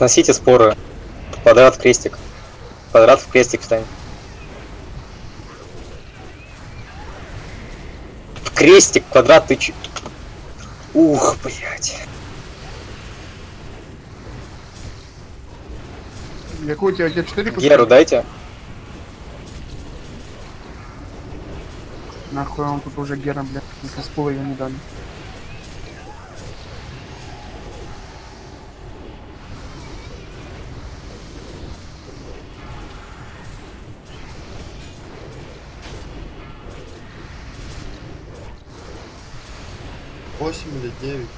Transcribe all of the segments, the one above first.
Сносите споры. Квадрат в крестик. Квадрат в крестик встань. В крестик, квадрат ты ч... Ух, блядь. Якутия, у тебя 4 Геру дайте. Нахуй он тут уже Гера, блядь, если с ее не дали. Восемь или девять.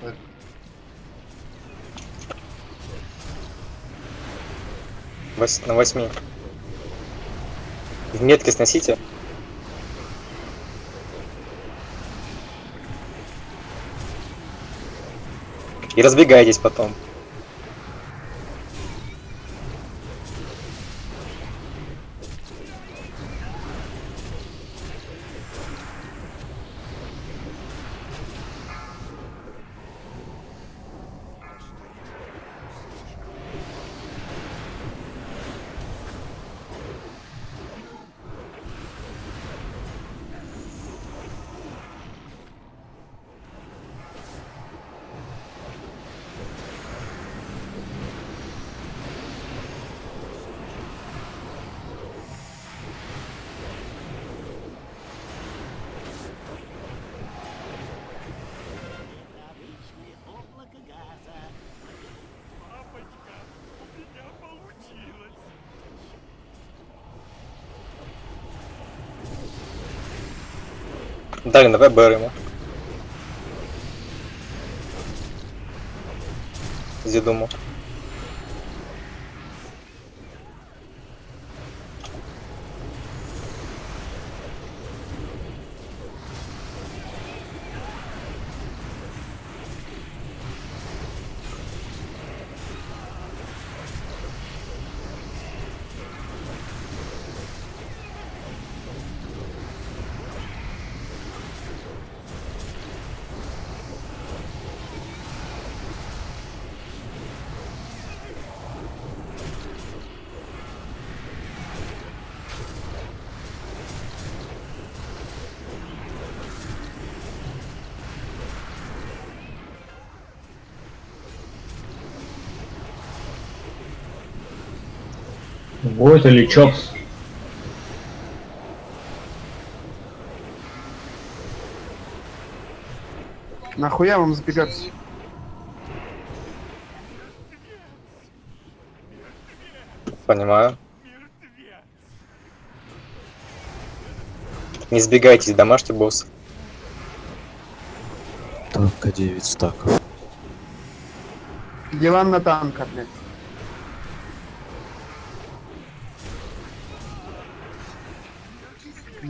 Так, Вось- на восьми. В метке сносите. И разбегайтесь потом. Далі, давай беремо. Зідому. Вот или Чопс. Нахуя вам сбегаться? Понимаю. Не сбегайтесь, домашний босс. Танка 9 стаков. Диван на танка, блядь.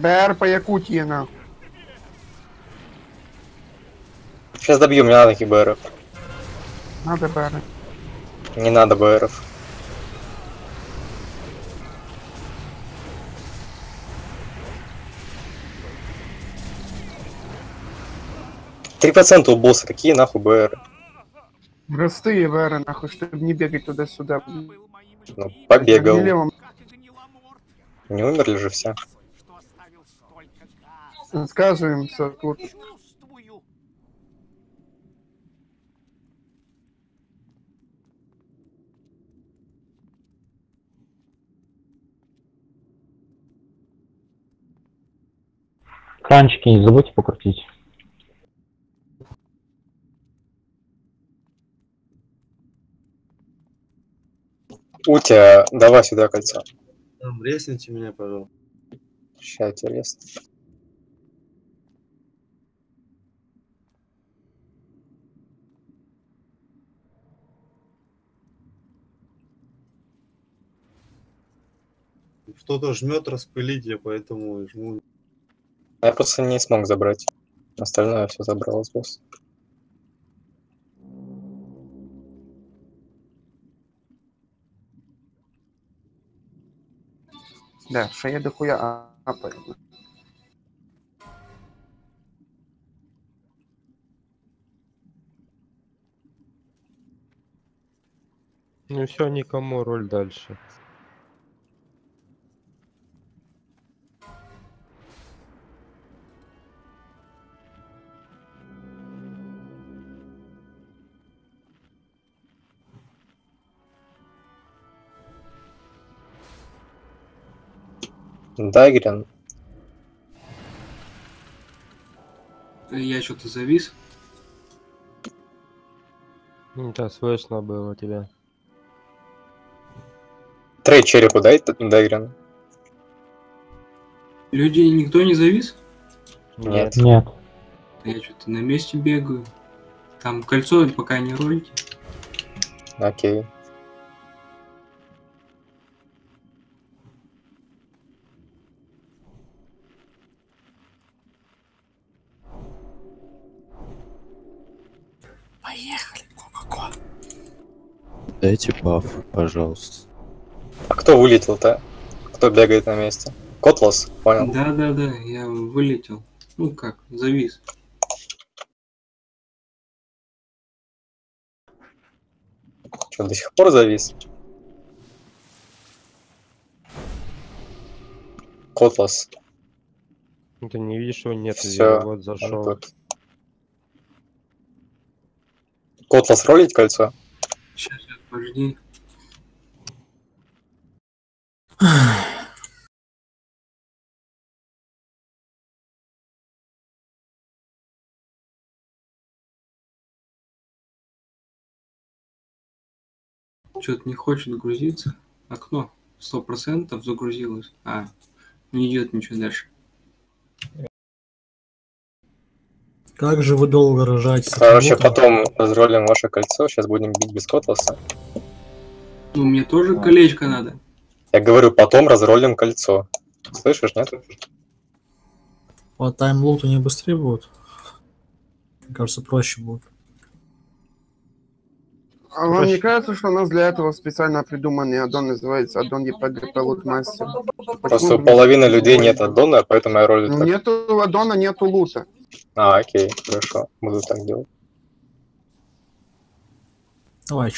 БР по Якутии, нахуй. Сейчас добью, мне надо таких БРов. Надо БР. Не надо БРов. Три процента у босса, какие нахуй БР? Простые БР, нахуй, чтобы не бегать туда-сюда. Ну, побегал. Не умерли же все. Сказываемся тут. Кранчики не забудьте покрутить. Утя, давай сюда кольцо. Там, резните меня, пожалуйста. Сейчас интересно. Кто-то жмет распылить, я поэтому и жму. Я просто не смог забрать. Остальное все забрал с босса. Да, шея дохуя а- апает. Ну все, никому роль дальше. Дагрин. Я что-то завис. Ну, Да, слышно было тебя. Трей черепу дай, Дагрин. Люди, никто не завис? Нет. Нет. Я что-то на месте бегаю. Там кольцо пока не ролите. Окей. Дайте баф, пожалуйста. А кто вылетел-то? Кто бегает на месте? Котлас, понял. Да-да-да, я вылетел. Ну как, завис. Что, до сих пор завис? Котлас. Ну, Ты не видишь, его нет, Всё, я вот зашел. тут. Котлас ролить кольцо? Сейчас, сейчас, подожди. Что-то не хочет грузиться. Окно. Сто процентов загрузилось. А, не идет ничего дальше. Как же вы долго рожаете? Короче, потом разролим ваше кольцо, сейчас будем бить без Котласа. Ну, мне тоже колечко надо. Я говорю, потом разролим кольцо. Слышишь, нет? По таймлуту не быстрее будут? Мне кажется, проще будет. А вам не кажется, что у нас для этого специально придуманный аддон называется аддон EPGP Lootmaster? Просто у половины людей нет аддона, поэтому я ролю так. нету аддона, нету лута. А, окей, хорошо. Буду так делать. Давай.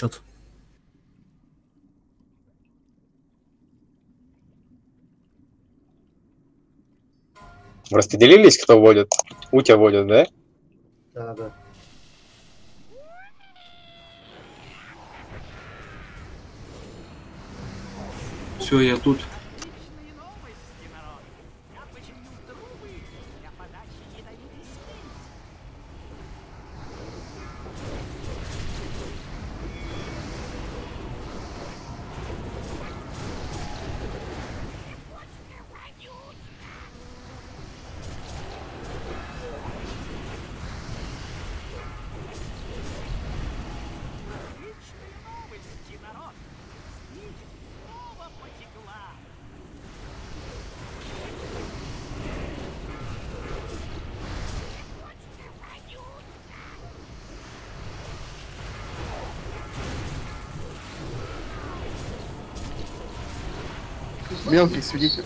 Вы распределились, кто водит? Утя водит, да? Да, да. Все, я тут. Отличные новости, народ. Я починил трубы для подачи ядовитой смеси. Отличные новости, народ. Снизь снова потекла. Мелкий свидетель.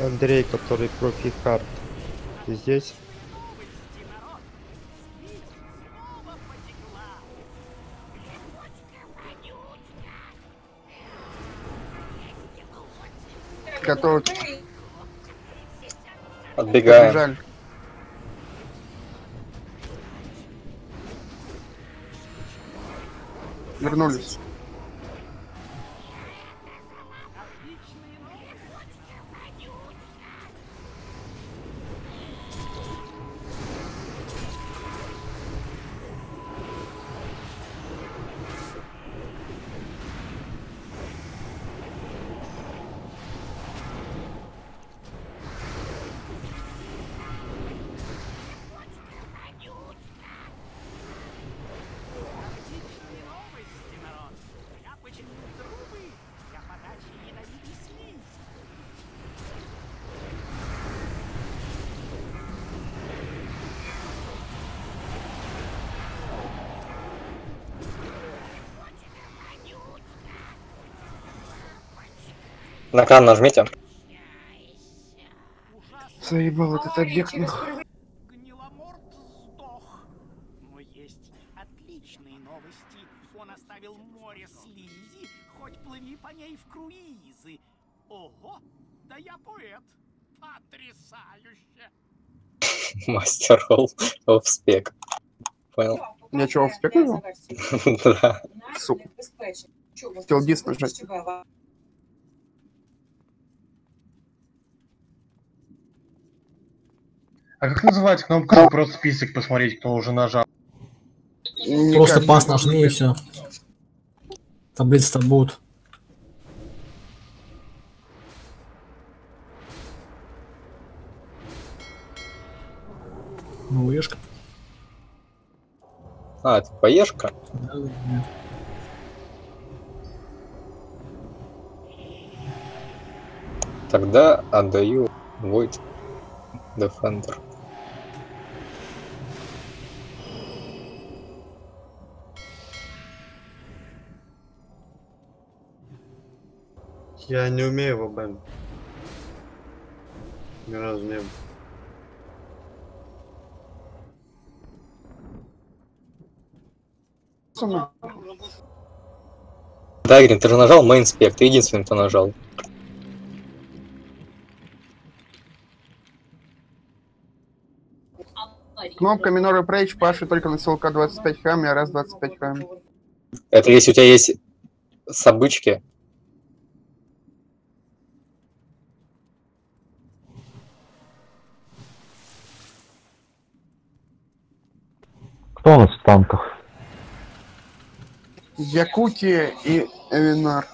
Андрей, который профи хард. Ты здесь? Готовы. Отбегаем. Побежали. Вернулись. На кран нажмите. Заебал этот объект. нахуй. Гниломорд сдох. Но есть отличные новости. Он оставил море слизи, хоть плыви по ней в круизы. Ого, да я поэт. Потрясающе. Мастер ролл в спек. Понял? Я чего, в спек нажал? Да. Сука. Хотел дис нажать. А как называется кнопка просто список посмотреть, кто уже нажал? Просто пас нажми и все. Таблица-то будет. Ну, ешка. А, это поешка? Да, да, да. Тогда отдаю Void Defender. Я не умею в ОБМ. Ни разу не был. Сама. Дайгрин, ты же нажал Main Spec, ты единственный, кто нажал. Кнопка Minor Approach Паши только на СЛК 25 хм, а раз 25 хм. Это если у тебя есть собычки. Кто у нас в танках? Якутия и Эвинар.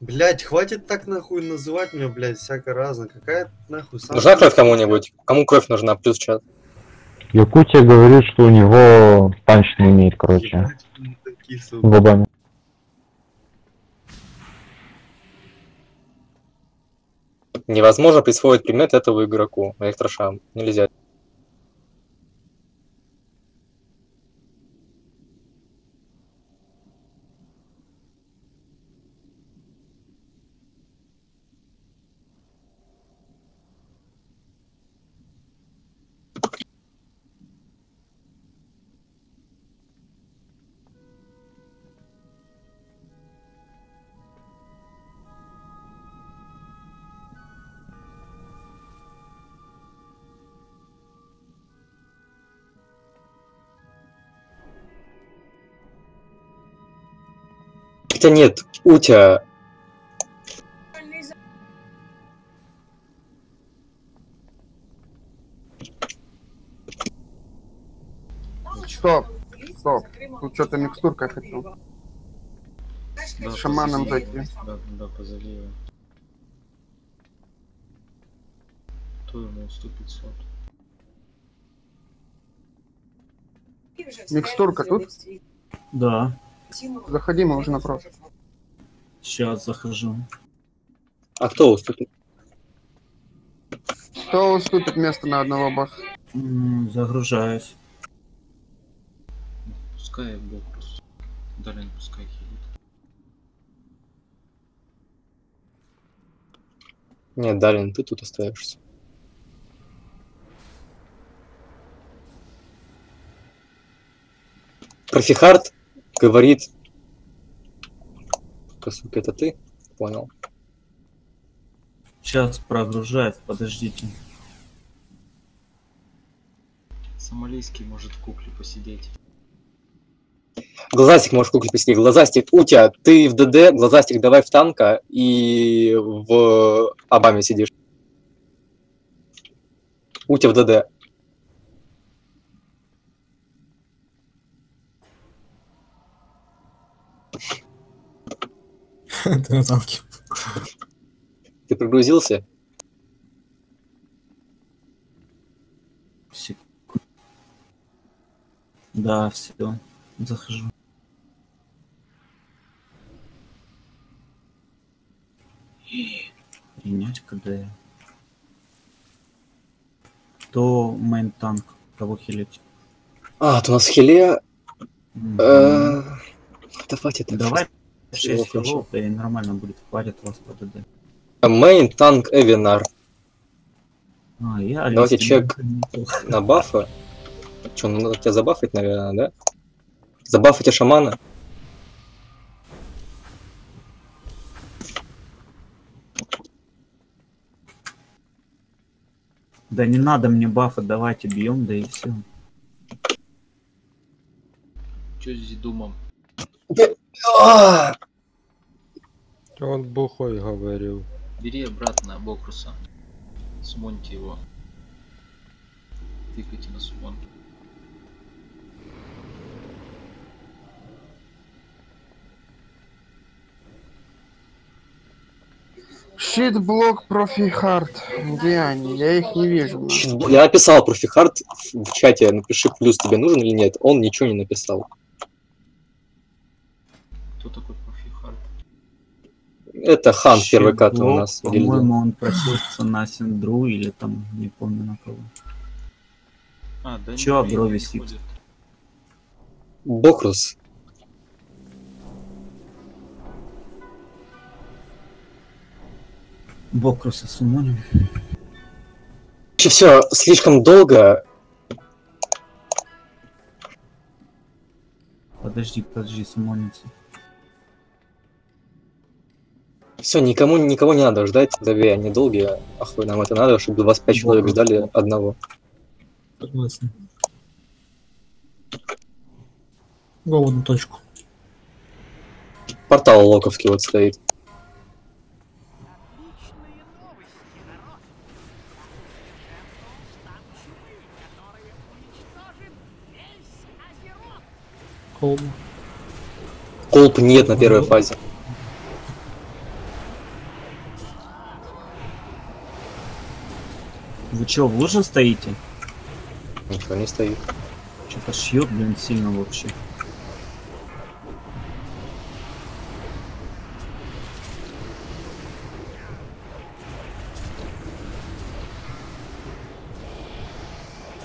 Блять, хватит так нахуй называть меня, блять, всяко разно. Какая нахуй самая- Нужна кровь кому-нибудь? Кому кровь нужна? Плюс чат. Якутия говорит, что у него панч не имеет, короче, обаме. Невозможно присвоить предмет этого игроку. Электрошам. Нельзя. Хотя нет, Утя. Стоп, стоп. Тут что-то микстурка хотел. С шаманом зайти. Да, да, позови его. Кто ему 100 500? Микстурка тут? Да, Заходи, мы уже напротив. сейчас захожу. А кто уступит? Кто уступит место на одного босса? М, Загружаюсь. Пускай бог просто. Далее пускай хилит. Нет, Далин, ты тут остаешься. Профихард говорит... Сука, это ты? Понял. Сейчас прогружает, подождите. Сомалийский может в кукле посидеть. Глазастик можешь кукле посидеть. Глазастик, Утя, ты в ДД, Глазастик, давай в танка и в Обаме сидишь. Утя в ДД. Ты на танке. Ты прогрузился? Да, все. Захожу. Принять КД. Кто мейн танк? Кого хилить? А, то у нас хиле... Э. Давай 6 всего хилов, и нормально будет. Хватит вас по ДД. Мейн, танк, Эвинар. А, я Давайте чек на бафы. Че, ну надо тебя забафать, наверное, да? Забафайте шамана. Да не надо мне бафа, давайте бьем, да и все. Чё с Зидумом? Он бухой говорил. Бери обратно Бокруса. Смоньте его. Тыкайте на сумон. Щит-блок профи-хард. Где они? Я их не вижу. Щит- Я написал профихард в в чате, напиши плюс тебе нужен или нет. Он ничего не написал. Кто такой профихард? Это хан первый кат у Щеглов, нас. По-моему, он просился на Синдру или там, не помню на кого. А, да Чё не висит? ходит. Бокрус. Бокруса сумоним. Все слишком долго. Подожди, подожди, сумонится. Все, никому никого не надо ждать. Забей, они долгие. Охуй, нам это надо, чтобы 25 человек ждали одного. Согласен. Го в одну точку. Портал локовский вот стоит. Колба. Колб нет на первой фазе. Вы чё, в луже стоите? Никто не стоит. Что-то шьет, блин, сильно вообще.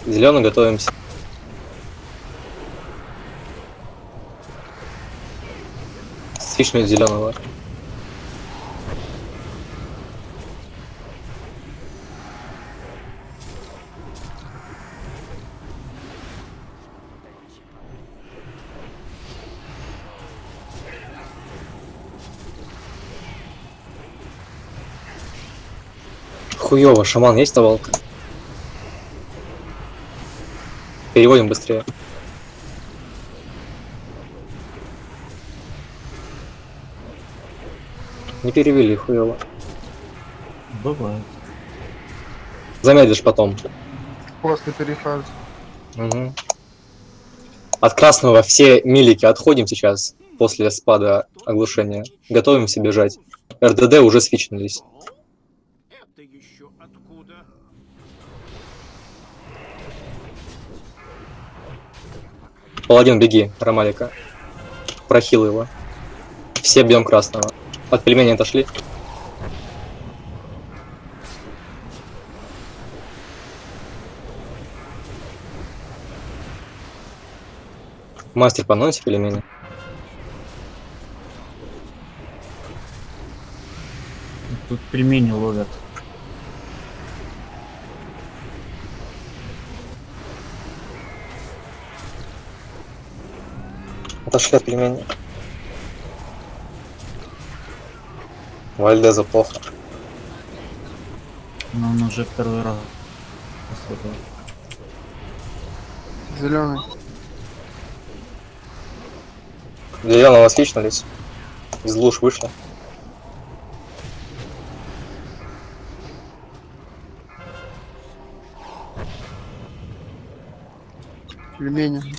Зеленый готовимся. Свичнуть зеленого. Хуёво, шаман есть тавалка? Переводим быстрее. Не перевели, хуёво. Бывает. Замедлишь потом. После перефазы. Мгм. От красного все милики отходим сейчас после спада оглушения. Готовимся бежать. РДД уже свичнулись. Паладин, беги, Ромалика. Прохил его. Все бьем красного. От пельмени отошли. Мастер поносит пельмени. Тут пельмени ловят. Отошли от пельменей. Вальдеза плохо. Но он уже второй раз. Зеленый. Зеленого свичнулись. Из луж вышло. Пельмени.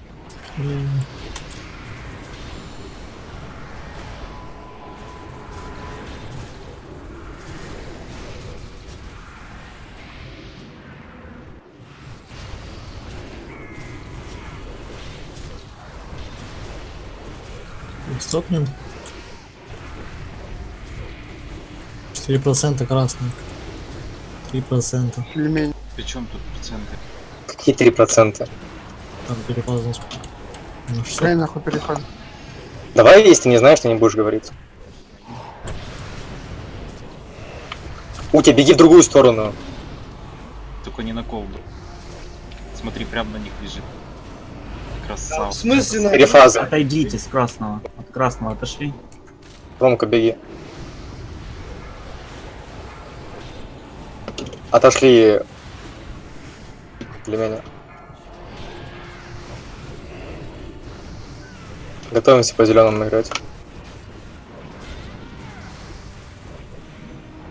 Стопнем. 4% красный. 3%. Пельмени. Причем тут проценты? Какие 3%? Там перепал за сколько? Ну, что? Дай нахуй переход. Давай, если ты не знаешь, ты не будешь говорить. Утя, беги в другую сторону. Только не на колду. Смотри, прям на них лежит. Красава. В смысле на... Перефаза. Отойдите с красного. Красного отошли. Ромка, беги. Отошли для меня. Готовимся по зеленому играть.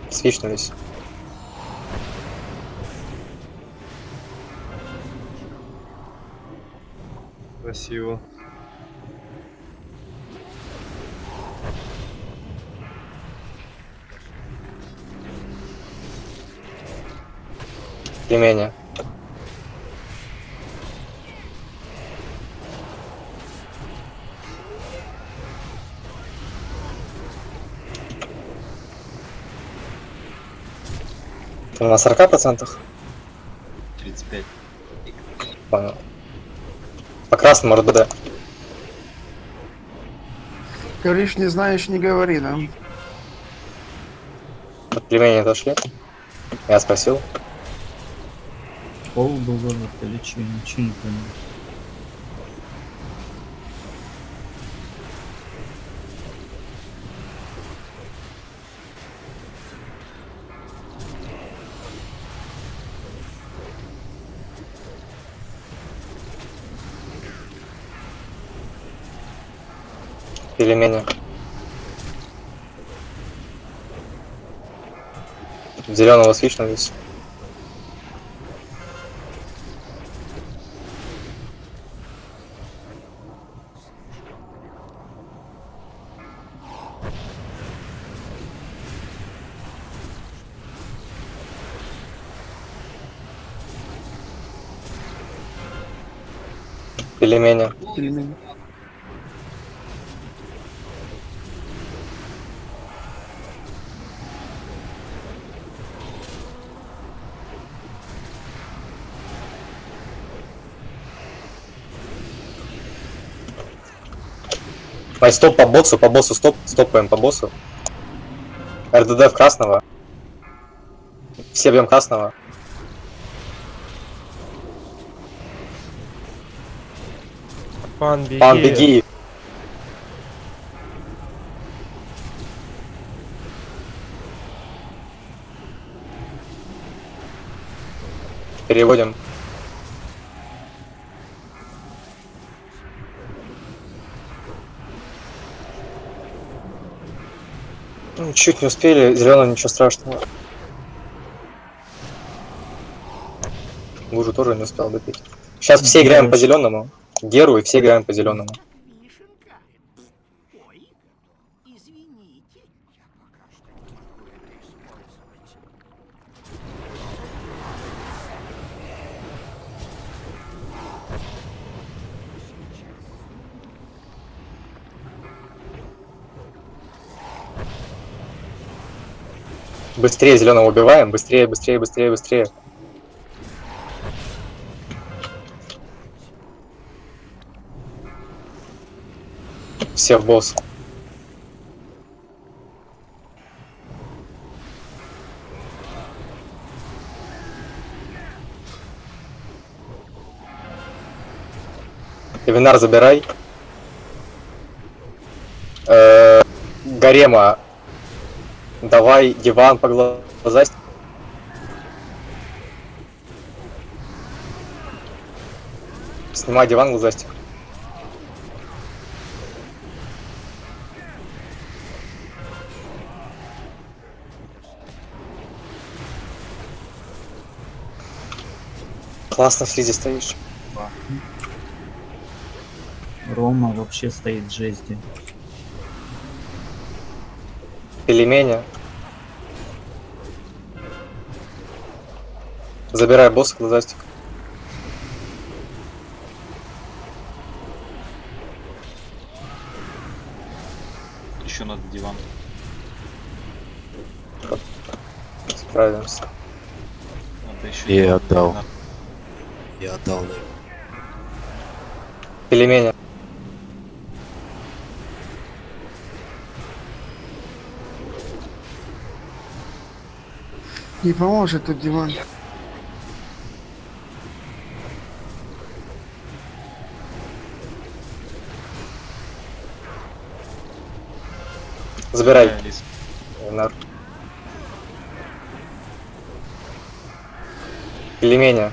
Свичнулись. Красиво. Пельмени. Ты на 40 процентах? 35. Понял. По красному РДД. Говоришь, не знаешь, не говори, да? От пельмени отошли. Я спросил. Пол был выбор или че, ничего не понял. Пельмени. Зеленого свичнулись. Пельмени. Пельмени. Ай, стоп по боссу, по боссу, стоп, стопаем по боссу. РДД в красного. Все бьем красного. Пан, беги. Пан, беги. Переводим. Ну, Чуть не успели, зеленый ничего страшного. Лужу тоже не успел допить. Сейчас все играем по зеленому. Геру и все играем по зеленому. Быстрее зеленого убиваем, быстрее, быстрее, быстрее, быстрее. Все в босс. Винар забирай. Гарема. Давай диван по глаза. Снимай диван глазастик. Классно в слизи стоишь. Рома вообще стоит жести. Пельмени. Забирай босса глазастик. Еще надо диван. Справимся. Надо еще Я диван. отдал. Надо- Я отдал. да. Пельмени. Не поможет тут диван. Забирай. Э. Пельмени.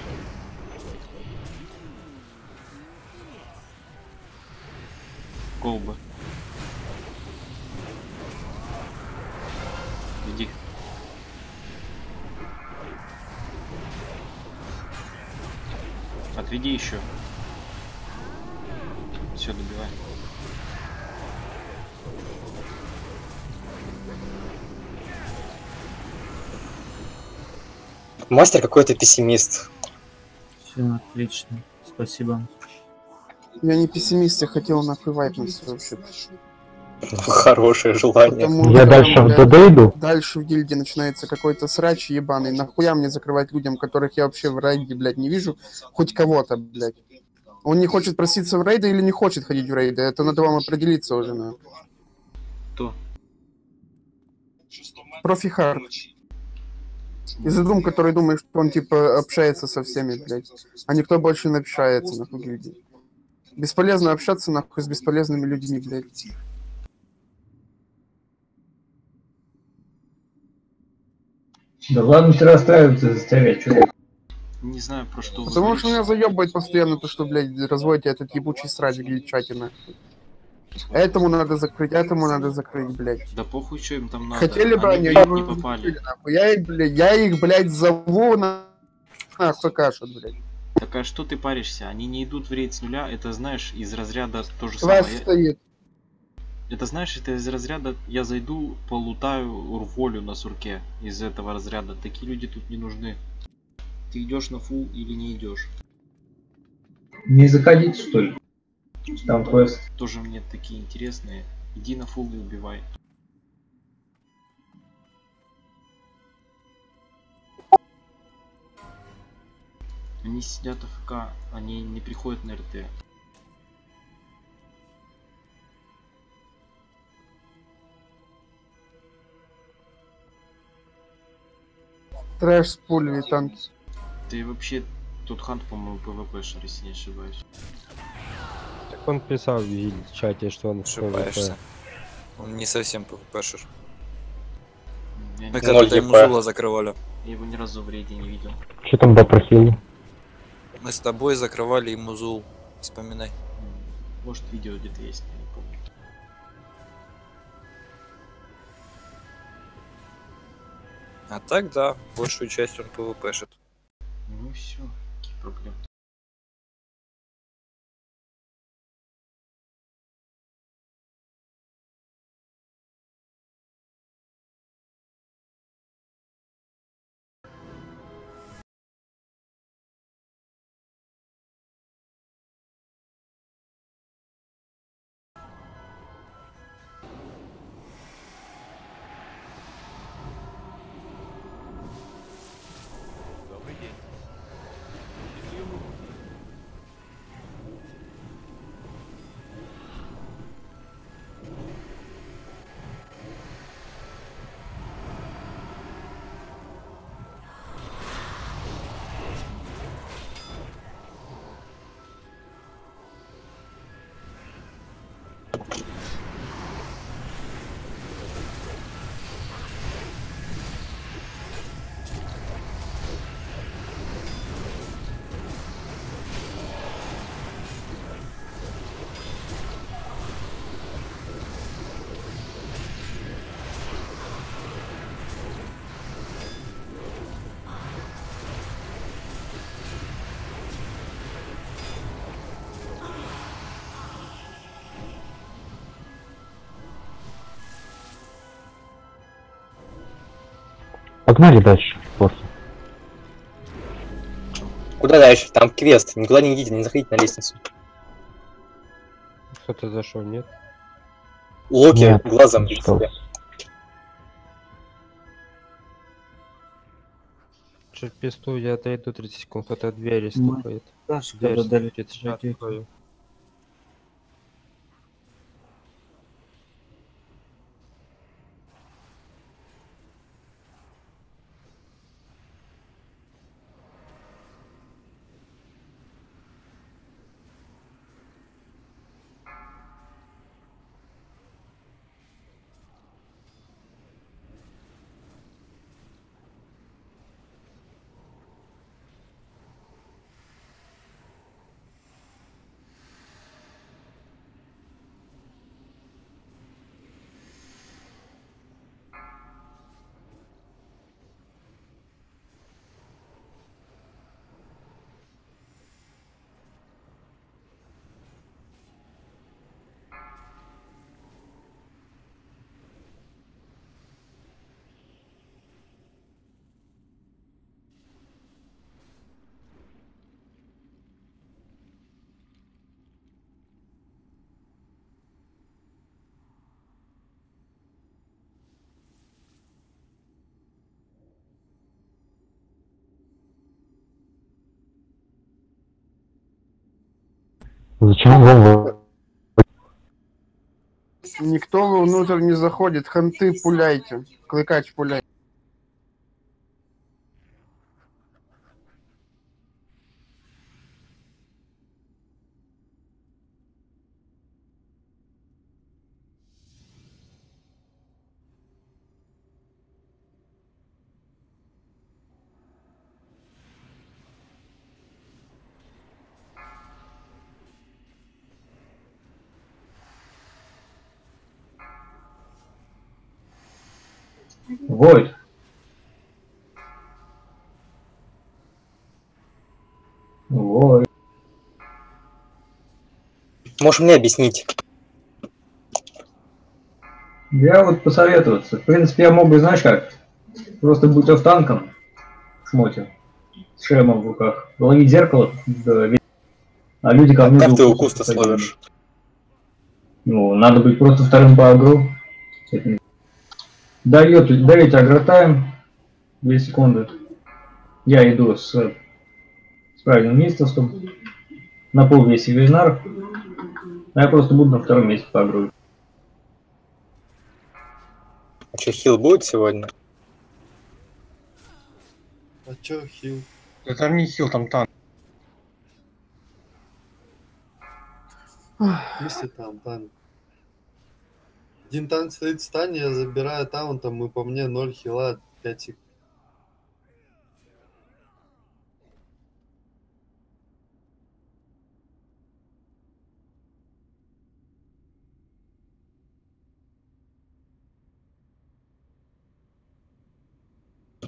Мастер какой-то пессимист. Все отлично. Спасибо. Я не пессимист, я хотел нахуй вайпнуться вообще. Хорошее желание. Потому Я дальше в ДД иду. Дальше в гильдии начинается какой-то срач ебаный. Нахуя мне закрывать людям, которых я вообще в рейде, блядь, не вижу, хоть кого-то, блядь. Он не хочет проситься в рейды или не хочет ходить в рейды? Это надо вам определиться уже, на. Кто? Профи Хард. Из-за дум, который думает, что он, типа, общается со всеми, блядь. А никто больше не общается, нахуй, гильдии. Бесполезно общаться, нахуй, с бесполезными людьми, блядь. Да ладно ты расстраиваться заставлять, что Не знаю, про что вы Потому что говорите. меня заебывает постоянно то, что, блядь, разводите этот ебучий срач в нахуй. Этому надо закрыть, этому надо закрыть, блядь. Да похуй, что им там надо. Хотели бы они они, не попали. Я их, блядь, я их, блядь, зову на... Нахуй кашут, блядь. Так а что ты паришься? Они не идут в рейд с нуля, это знаешь, из разряда то же Класс самое. Я- стоит. Это знаешь, это из разряда я зайду, полутаю урволю на сурке из этого разряда. Такие люди тут не нужны. Ты идешь на фул или не идешь? Не заходить, что ли? Там квест. Тоже мне такие интересные. Иди на фул и убивай. Они сидят АФК, они не приходят на РТ. Трэш с пулей, танк. Ты вообще тут хант, по-моему, ПВП если не ошибаюсь. Он писал в чате, что он Ошибаешься. PvP. Он не совсем ПВПшер. Я Мы когда-то ему Зула закрывали. Я его ни разу в рейде не видел. Что там по прохилу? Мы с тобой закрывали ему Зул. Вспоминай. Может видео где-то есть, я не помню. А так да, большую часть он ПВПшит. Ну все, какие проблемы. え? Погнали дальше. Босс. Куда дальше? Там квест. Никуда не идите, не заходите на лестницу. Кто-то зашел, нет? Локи Нет, глазом себя. Черпесту я отойду 30 секунд, кто-то двери Мы- стукает. Сашка, Дверь когда Зачем вам Никто внутрь не заходит. Ханты пуляйте. Клыкач пуляй. Войд. Войд. Можешь мне объяснить? Я вот посоветоваться. В принципе, я мог бы, знаешь как, просто быть танком в шмоте, с шлемом в руках, ловить зеркало, да, а люди ко мне... Как ты укус-то словишь? Ну, надо быть просто вторым по агру. Дает, давите агротайм. 2 секунды. Я иду с, с правильным местом. На пол весе Вейнар. А я просто буду на втором месте по агру. А что, хил будет сегодня? А чё хил? Да там не хил, там танк. Смысле там танк? Один танк стоит в стане, я забираю таунтом, и по мне 0 хила 5 секунд.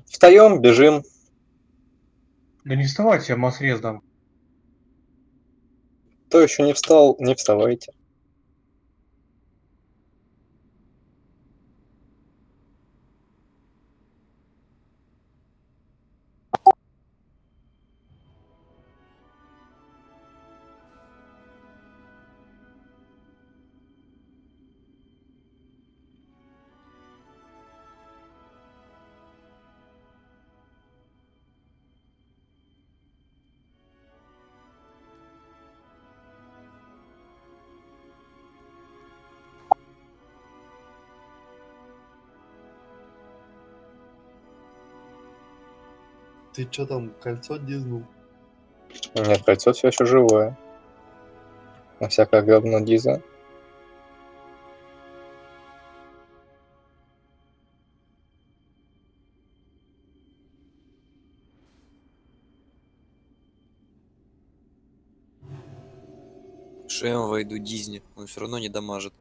Встаем, бежим. Да не вставайте, я масс дам. Кто еще не встал, не вставайте. Ты чё там, кольцо дизнул? Нет, кольцо все еще живое. На всякое говно Диза. Шеем войду Дизни, он все равно не дамажит.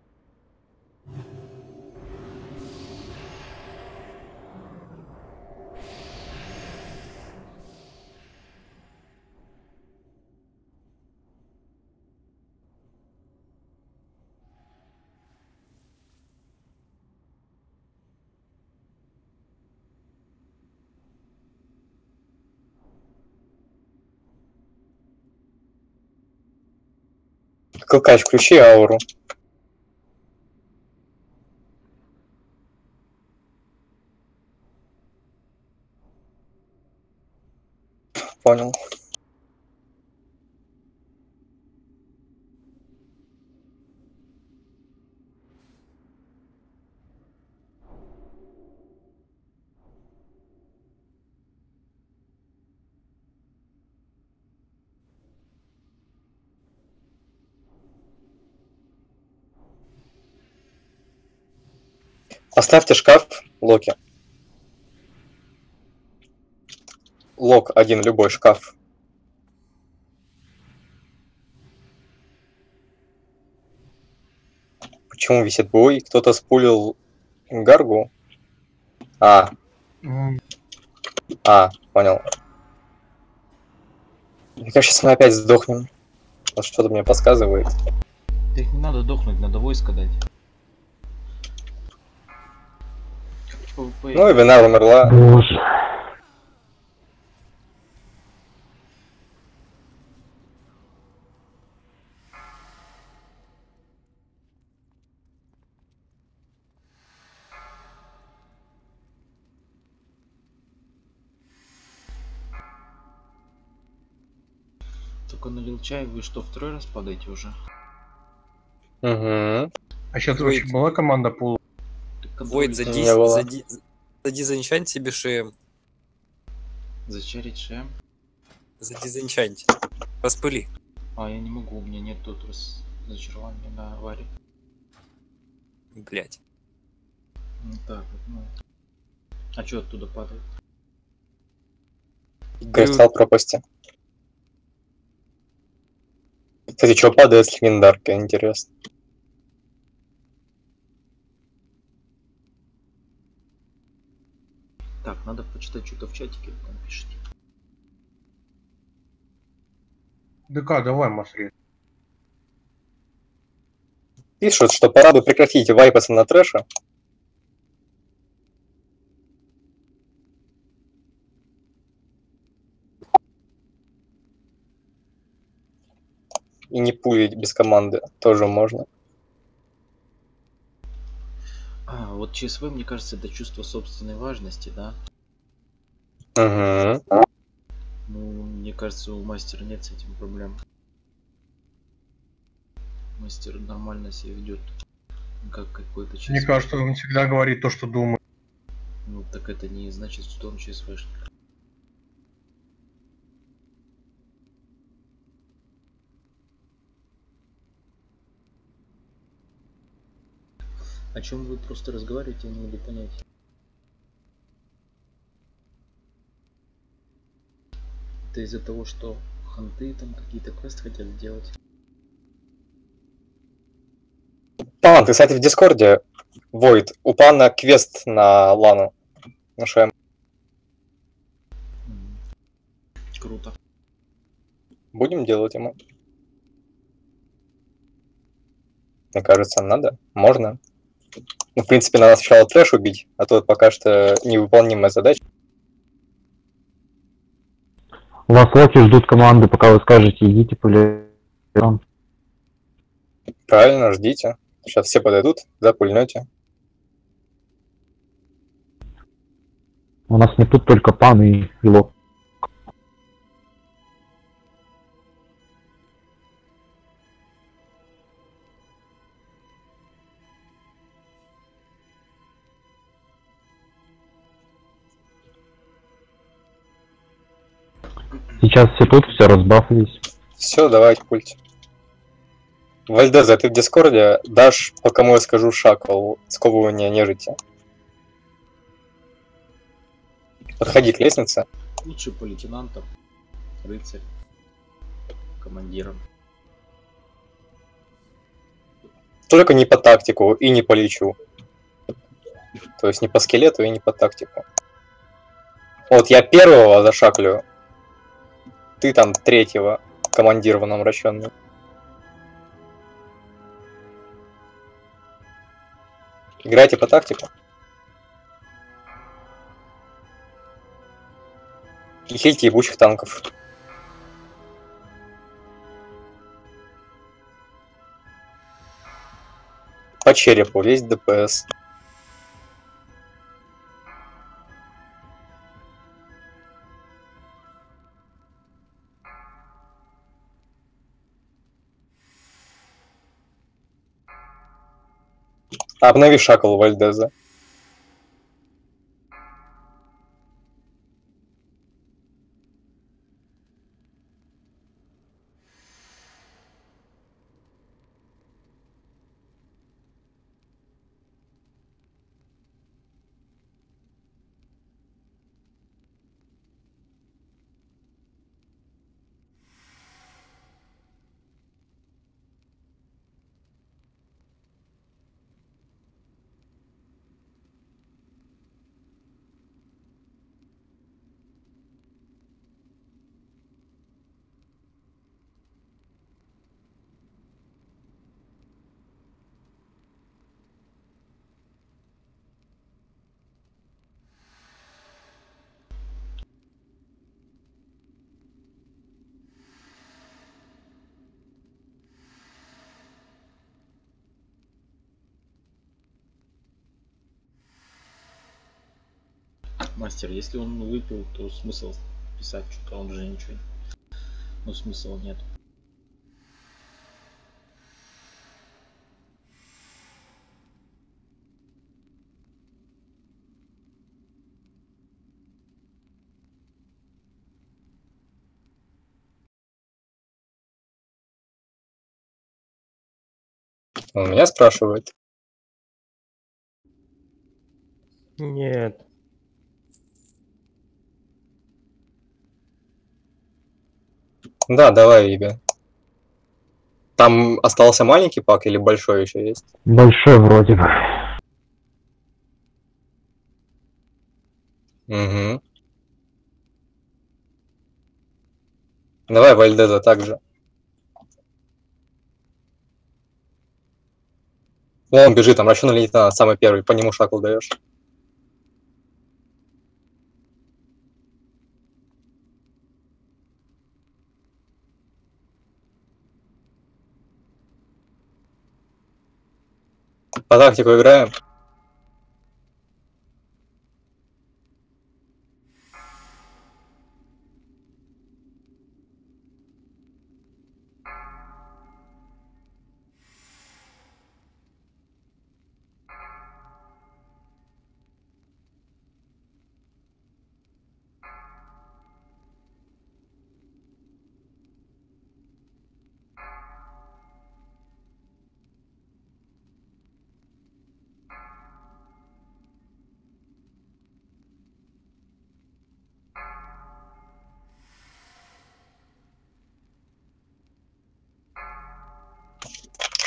Клыкач, включи ауру. Понял. Поставьте шкаф Локи. Лок один, любой шкаф. Почему висит бой? Кто-то спулил Гаргу? А, а, понял. Мне кажется, мы опять сдохнем. Вот что-то мне подсказывает. Их не надо дохнуть, надо войско дать. PvP. Ну и Винар умерла. Боже. Только налил чай, вы что, второй раз падаете уже? Угу. А сейчас очень была команда пул. Войд, зади, было. зади, задизанчант себе шеем. Зачарить шем? Задизанчант. Распыли. А, я не могу, у меня нет тут раз... зачарования на варе. Блять. Ну так вот, ну. А что оттуда падает? Кристалл пропасти. Кстати, что падает с легендаркой, интересно. Так, надо почитать что-то в чатике, там пишите. ДК, давай, Масри. Пишут, что пора бы прекратить вайпаться на трэша. И не пулить без команды тоже можно. А, вот ЧСВ, мне кажется, это чувство собственной важности, да? Угу. Ну, мне кажется, у мастера нет с этим проблем. Мастер нормально себя ведет. Как какой-то ЧСВ. Мне кажется, он всегда говорит то, что думает. Ну, так это не значит, что он ЧСВшник. О чем вы просто разговариваете, я не могу понять. Это из-за того, что ханты там какие-то квесты хотят сделать. Пан, ты, кстати, в Дискорде, Войд, у пана квест на Лану. На ШМ. Круто. Будем делать ему? Мне кажется, надо. Можно. Ну, в принципе, надо сначала трэш убить, а то пока что невыполнимая задача. Вас локи ждут команды, пока вы скажете, идите пуля. Правильно, ждите. Сейчас все подойдут, запульнете. У нас не тут только пан и лок. Сейчас все тут, все разбафались. Все, давайте пульте. Вальдеза, ты в Дискорде дашь, по кому я скажу шакал, сковывание нежити. Подходи к лестнице. Лучше по лейтенантам, рыцарь, командирам. Только не по тактику и не по личу. То есть не по скелету и не по тактику. Вот я первого зашаклю. Ты там третьего командированном обращенный. Играйте по тактику. И хильте ебучих танков. по черепу, есть ДПС. Обнови шакал Вальдеза. Мастер, если он выпил, то смысл писать что-то, он же ничего. Ну смысла нет. Он меня спрашивает. Нет. Да, давай, Ига. Там остался маленький пак или большой еще есть? Большой вроде бы. Угу. Давай Вальдеза также. О, он бежит, там расчетный лейтенант, самый первый, по нему шакл даешь. По тактику играем.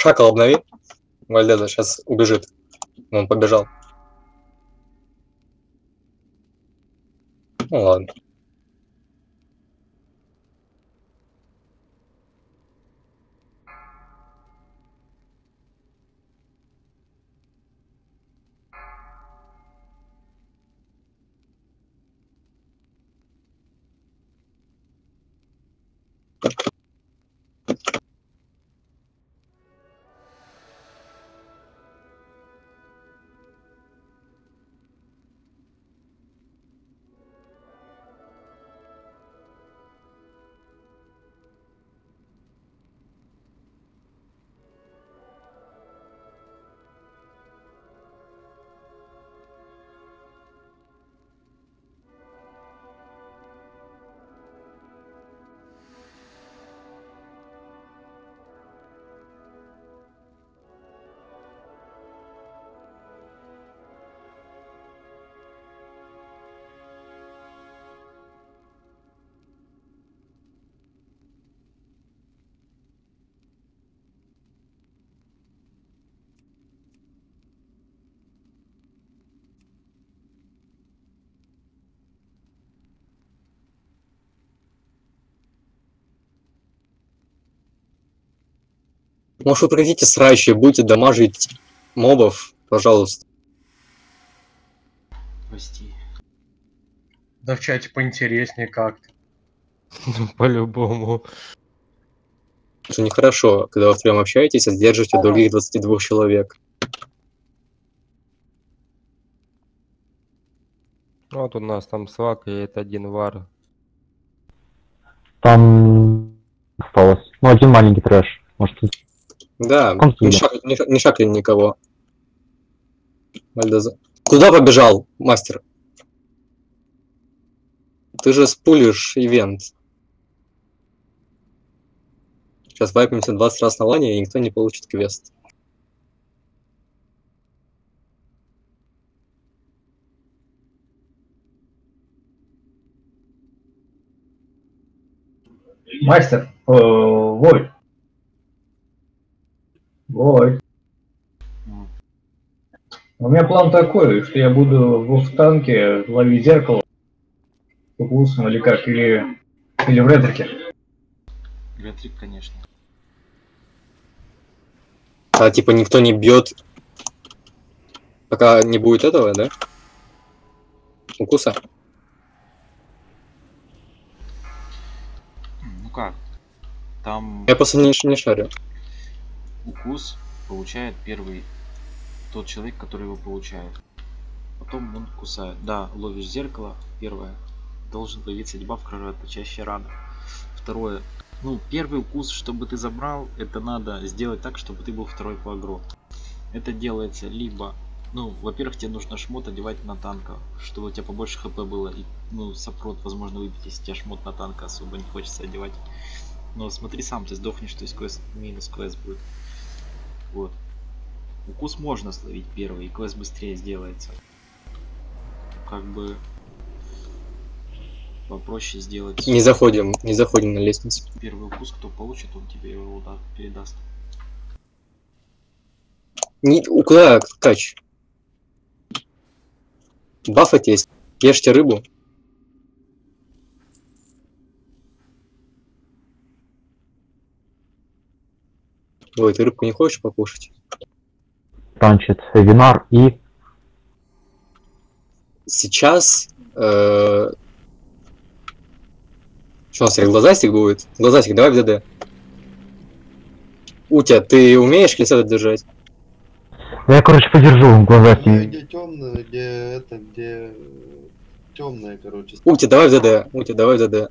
Шакал обнови. Вальдеза сейчас убежит. Он побежал. Ну ладно. Может, вы срач и будете дамажить мобов, пожалуйста. Прости. Да в чате поинтереснее как-то. По-любому. Это нехорошо, когда вы втроем общаетесь, а сдерживаете ага. других 22 человек. Ну, вот у нас там свак и это один вар. Там осталось. Ну, один маленький трэш. Может, да, не, шаг, не, ша- не шакли никого. Вальдеза. Куда побежал, мастер? Ты же спулишь ивент. Сейчас вайпнемся 20 раз на лане, и никто не получит квест. Мастер, э, Вой. Вой. У меня план такой, что я буду в танке ловить зеркало. Кукусом или как, или, или в ретрике. Ретрик, конечно. А типа никто не бьет, пока не будет этого, да? Укуса? Ну как? Там Я просто не, не шарю. Укус получает первый тот человек, который его получает. Потом он кусает. Да, ловишь зеркало, первое. Должен появиться дебаф кровоточащая рана. Второе. Ну, первый укус, чтобы ты забрал, это надо сделать так, чтобы ты был второй по агро. Это делается либо, ну, во-первых, тебе нужно шмот одевать на танка, чтобы у тебя побольше хп было. И, ну, сопрот, возможно, выбить, если тебе шмот на танка особо не хочется одевать. Но смотри сам, ты сдохнешь, то есть квест, минус квест будет. Вот. Укус можно словить первый, и квест быстрее сделается. Как бы попроще сделать. Не заходим, не заходим на лестницу. Первый укус, кто получит, он тебе его да- передаст. Не, у- куда кач? Бафать есть. Ешьте рыбу. Ой, ты рыбку не хочешь покушать? танчит Винар и Сейчас... Э... Что у нас, глазастик будет? Глазастик, давай в ДД. Утя, ты умеешь клесет держать? Я, короче, подержу глаза Ну, где темное, где это, где темное, короче. Утя, давай в ДД. Утя, давай в ДД.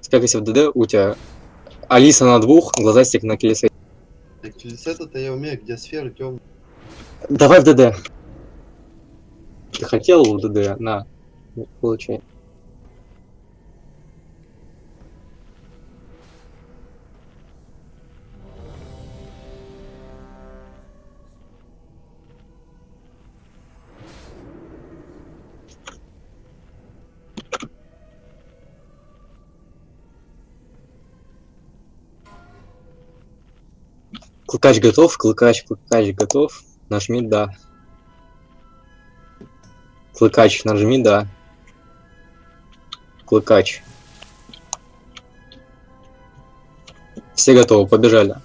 Скакайся в ДД, Утя. Алиса на двух, глазастик на колесе. Так, через это-то я умею, где сферы темные. Давай в ДД. Ты хотел в ДД? На. Получай. Клыкач готов, клыкач, клыкач готов. Нажми да. Клыкач, нажми да. Клыкач. Все готовы, побежали.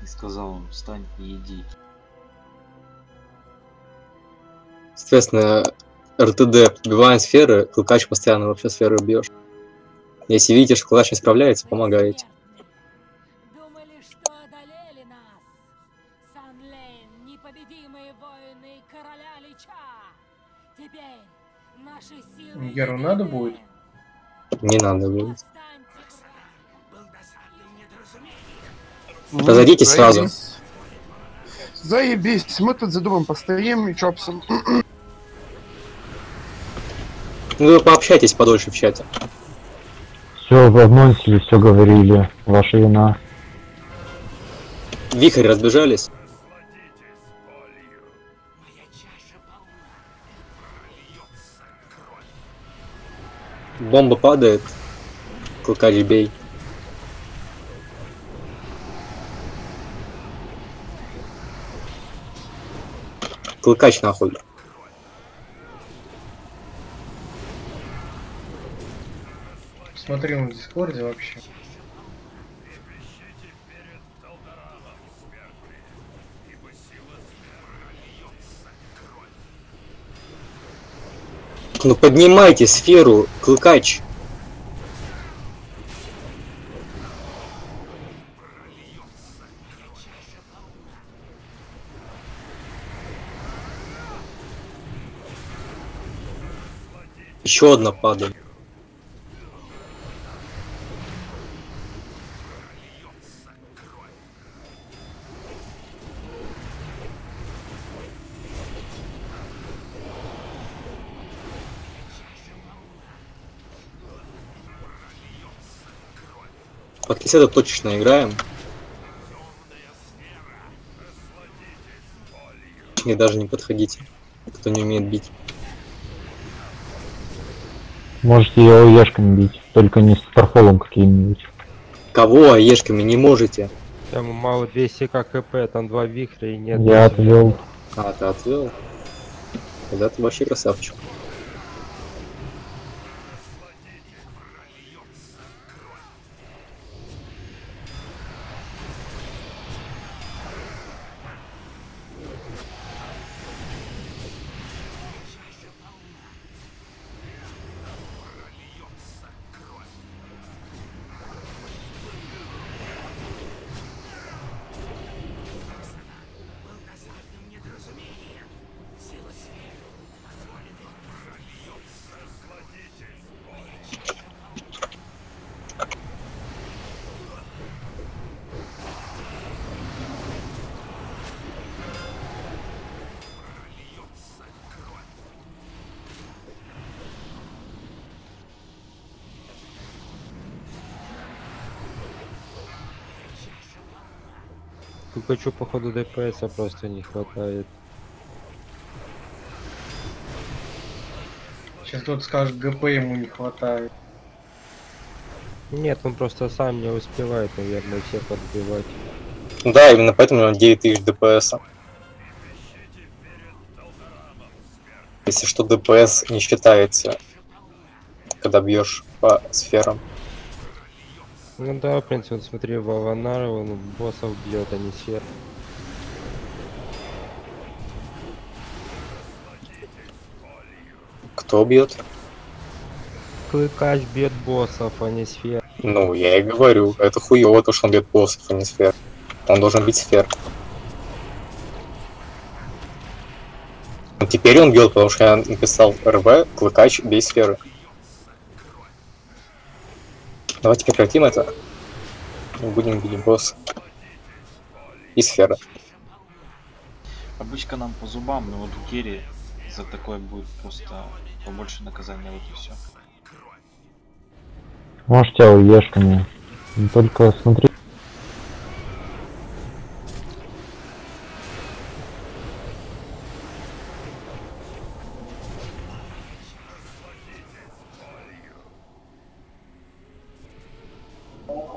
Ты сказал он, встань и иди. Соответственно, РТД побиваем сферы, клыкач постоянно вообще сферы бьешь. Если видите, что клыкач не справляется, помогаете. Думали, что одолели нас. Санлейн, непобедимые воины короля Лича. Теперь наши силы... Геру надо будет? Не надо будет. Ну, Разойдитесь сразу. заебись. Заебись, мы тут за дубом постоим и чопсом. Ну, вы пообщайтесь подольше в чате. все в анонсе все говорили. Ваша вина. Вихрь разбежались. Бомба падает. Клыкач бей. Клыкач нахуй. смотрю на дискорде вообще. Ну поднимайте сферу, клыкач. Еще одна падает. Под кисета точечно играем. И даже не подходите, кто не умеет бить. Можете его ешками бить, только не с старфолом каким-нибудь. Кого аешками не можете? Там мало 200 КХП, там два вихря и нет. Я отвел. А, ты отвел? Тогда ты вообще красавчик. Пикачу походу ДПС просто не хватает. Сейчас кто-то скажет, ГП ему не хватает. Нет, он просто сам не успевает, наверное, всех отбивать. Да, именно поэтому у него 9000 ДПС. Если что, ДПС не считается, когда бьешь по сферам. Ну да, в принципе, вот смотри, Ваванар, он боссов бьет, а не сфер. Кто бьет? Клыкач бьет боссов, а не сфер. Ну, я и говорю, это хуево, то, что он бьет боссов, а не сфер. Он должен бить сфер. Теперь он бьет, потому что я написал РВ, клыкач, бей сферы. Давайте прекратим это. Будем бить босса. И сферы. Обычка нам по зубам, но вот у Керри за такое будет просто побольше наказания, вот и все. Можете ешками. Только смотри.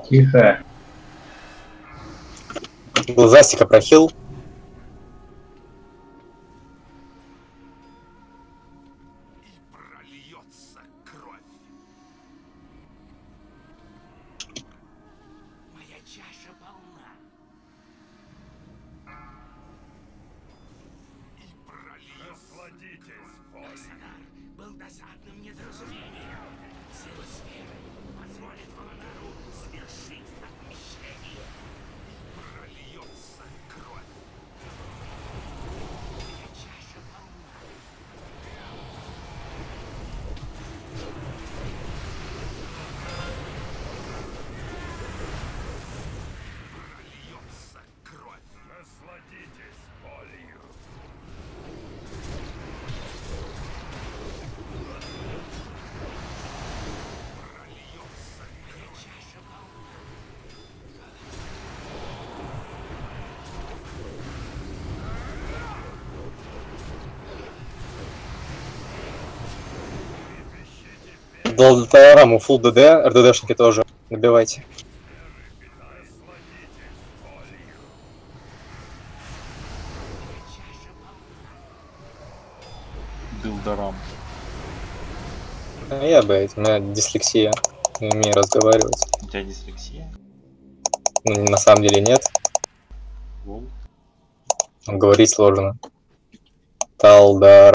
Тихо. Глазастика прохил. Доллараму full ДД, РДДшники тоже. Набивайте. Дилдарам. А я, блядь, у меня дислексия. Не умею разговаривать. У тебя дислексия? Ну, на самом деле нет. Говорить сложно. Талдар.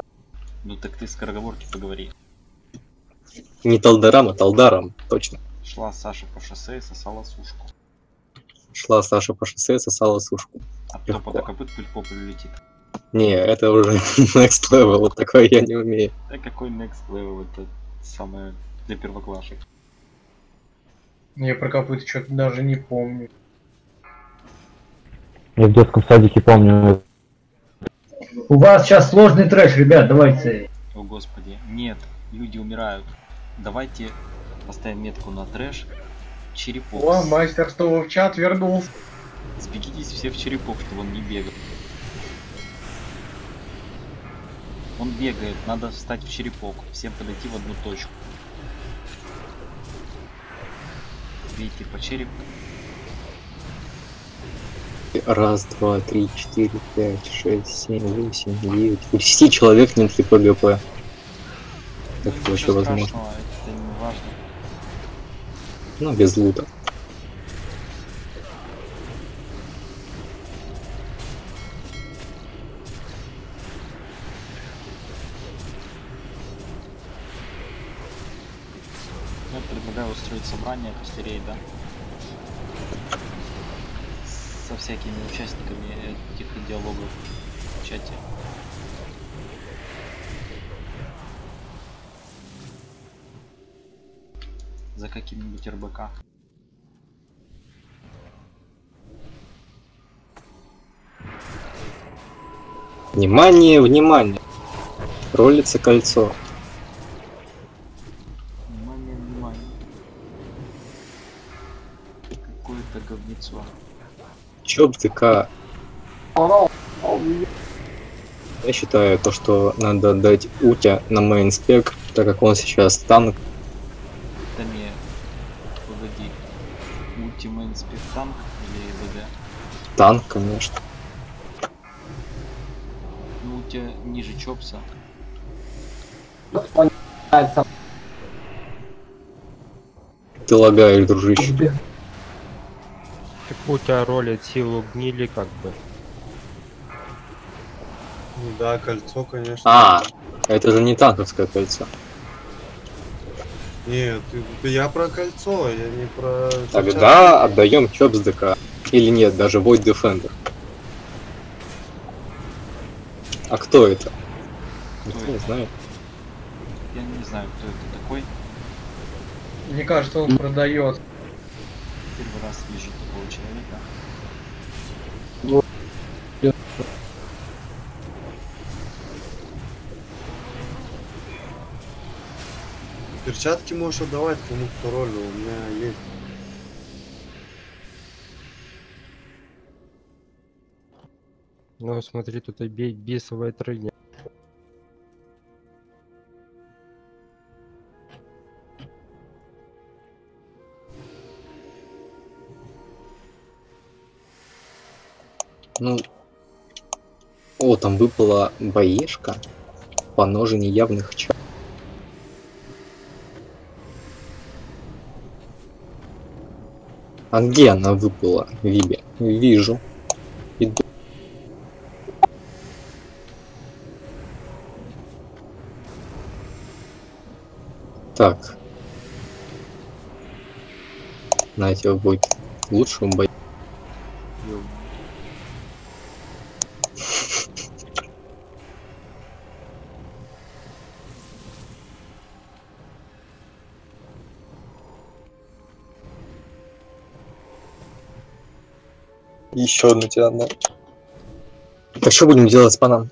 Ну так ты скороговорки поговори. Не Талдарам, а Талдаром, точно. Шла Саша по шоссе и сосала сушку. Шла Саша по шоссе, сосала сушку. А кто по копыт пыль по полю летит. Не, это уже next level, вот такое я не умею. Да какой next level это? самое для первоклашек. Я про копыта что-то даже не помню. Я в детском садике помню. У вас сейчас сложный трэш, ребят, давайте. О господи, нет, люди умирают. Давайте поставим метку на трэш. Черепок. О, мастер что в чат вернулся. Сбегитесь все в черепок, чтобы он не бегал. Он бегает, надо встать в черепок. Всем подойти в одну точку. Бейте по черепу. Раз, два, три, четыре, пять, шесть, семь, восемь, девять. 10 человек нет ли ПГП. Так это вообще возможно. страшного, это не важно. Ну, без лута. Я предлагаю устроить собрание после рейда. Со всякими участниками этих диалогов в чате. За каким-нибудь РБК. Внимание, внимание. Ролится кольцо. Внимание, внимание. Какое-то говнецо. Чоп ДК. Я считаю то, что надо отдать Утя на мейн спек, так как он сейчас танк. Танк, конечно. Ну, у тебя ниже Чопса. Ты лагаешь, дружище. Так у тебя ролит силу гнили как бы. Ну да, кольцо, конечно. А, это же не танковское кольцо. Нет, ты- я про кольцо, я не про... Тогда отдаем Чоп с ДК. Или нет, даже Void Defender. А кто это? Никто не знает. Я не знаю, кто это такой. Мне кажется, он продает. Первый раз вижу такого человека. Перчатки можешь отдавать кому кто роль, у меня есть. Ну смотри, тут и бей бисовая трыня. Ну. О, там выпала боешка. По ноже неявных чар. А где она выпала, Виби? Вижу. Так. Знаете, будет лучшим бой. Еще одну тебе отдам. Так что будем делать с паном?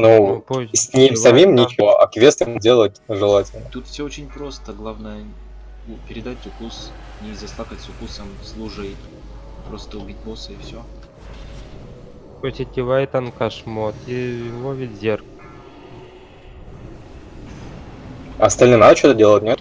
Ну, позже с ним самим да. ничего, а квестом делать желательно. Тут все очень просто. Главное передать укус, не заслакать с укусом, с лужей. Просто убить босса и все. Хоть одевай танкашмот и ловит зеркало. А остальным надо что-то делать, нет?